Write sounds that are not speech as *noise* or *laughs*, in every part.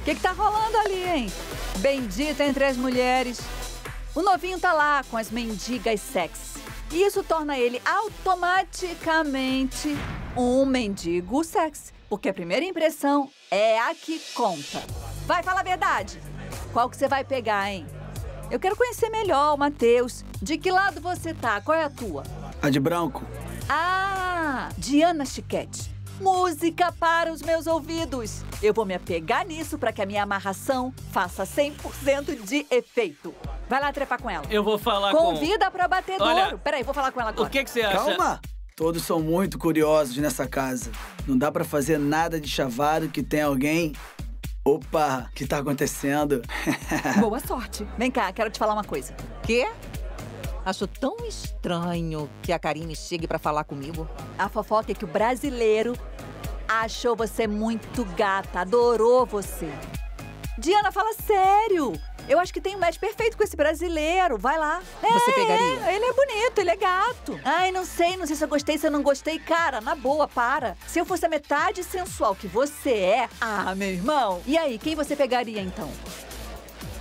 O que, que tá rolando ali, hein? Bendita entre as mulheres. O novinho tá lá com as mendigas sexy. E isso torna ele automaticamente um mendigo sexy. Porque a primeira impressão é a que conta. Vai, fala a verdade. Qual que você vai pegar, hein? Eu quero conhecer melhor o Matheus. De que lado você tá? Qual é a tua? A de branco. Ah, Diana Chiquete. Música para os meus ouvidos. Eu vou me apegar nisso para que a minha amarração faça 100% de efeito. Vai lá trepar com ela. Eu vou falar Convida com... pra bater Olha, duro. Peraí, vou falar com ela agora. O que, que você acha? Calma! Todos são muito curiosos nessa casa. Não dá pra fazer nada de chavado que tem alguém. Opa, o que tá acontecendo? *laughs* Boa sorte. Vem cá, quero te falar uma coisa. Quê? Acho tão estranho que a Karine chegue pra falar comigo. A fofoca é que o brasileiro achou você muito gata, adorou você. Diana, fala sério. Eu acho que tem um match perfeito com esse brasileiro. Vai lá. Você É, pegaria? Ele é bonito, ele é gato. Ai, não sei, não sei se eu gostei, se eu não gostei. Cara, na boa, para. Se eu fosse a metade sensual que você é, ah, meu irmão. E aí, quem você pegaria então?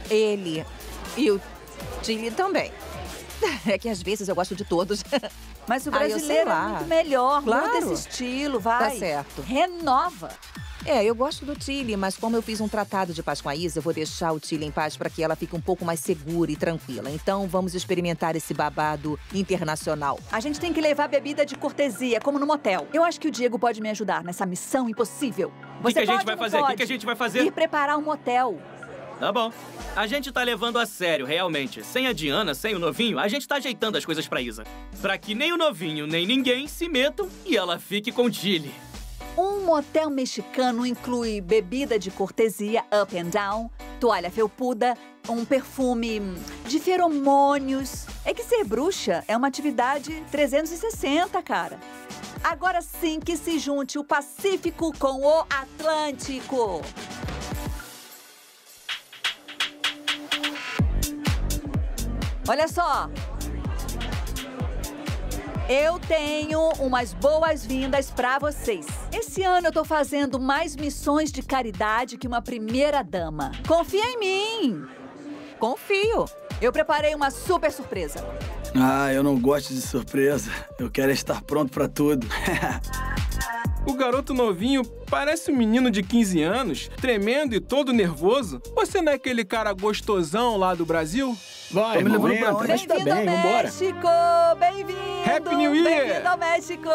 Ele e o Tilly também. *laughs* É que às vezes eu gosto de todos. *laughs* Mas o Ah, brasileiro é lá. muito melhor. Claro. Muda esse estilo, vai. Tá certo. Renova. É, eu gosto do Tilly, mas como eu fiz um tratado de paz com a Isa, eu vou deixar o Tilly em paz para que ela fique um pouco mais segura e tranquila. Então vamos experimentar esse babado internacional. A gente tem que levar bebida de cortesia, como no motel. Eu acho que o Diego pode me ajudar nessa missão impossível. O que, Você que a gente vai fazer? O que, pode? que a gente vai fazer? Ir preparar um motel. Tá bom. A gente tá levando a sério, realmente. Sem a Diana, sem o novinho, a gente tá ajeitando as coisas pra Isa. Pra que nem o novinho, nem ninguém se metam e ela fique com Tilly. Um motel mexicano inclui bebida de cortesia up and down, toalha felpuda, um perfume de feromônios. É que ser bruxa é uma atividade 360, cara. Agora sim que se junte o Pacífico com o Atlântico. Olha só. Eu tenho umas boas-vindas pra vocês. Esse ano eu tô fazendo mais missões de caridade que uma primeira dama. Confia em mim. Confio. Eu preparei uma super surpresa. Ah, eu não gosto de surpresa. Eu quero estar pronto pra tudo. *laughs* O garoto novinho parece um menino de 15 anos, tremendo e todo nervoso. Você não é aquele cara gostosão lá do Brasil? Vai, me levando pra mas tá bem, vambora. México! Bem-vindo! Happy New Year! Bem-vindo ao México!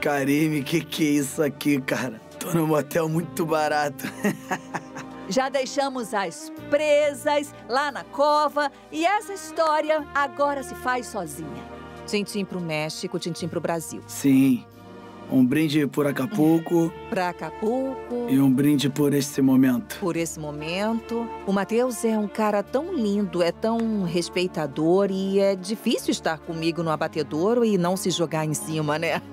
Karime, que que é isso aqui, cara? Tô num motel muito barato. *laughs* Já deixamos as presas lá na cova e essa história agora se faz sozinha. Tintim pro México, tintim pro Brasil. Sim. Um brinde por Acapulco Pra Acapulco. e um brinde por esse momento. Por esse momento, o Matheus é um cara tão lindo, é tão respeitador e é difícil estar comigo no abatedouro e não se jogar em cima, né? *laughs*